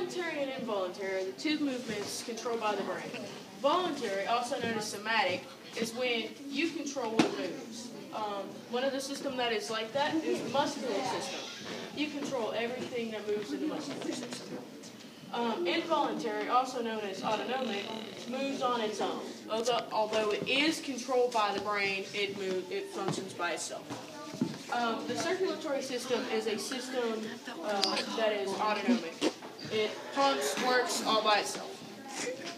Voluntary and involuntary are the two movements controlled by the brain. Voluntary, also known as somatic, is when you control what moves. Um, one of the systems that is like that is the muscular system. You control everything that moves in the muscular system. Um, involuntary, also known as autonomic, moves on its own. Although, although it is controlled by the brain, it move, it functions by itself. Um, the circulatory system is a system uh, that is autonomic. It pumps, works all by itself.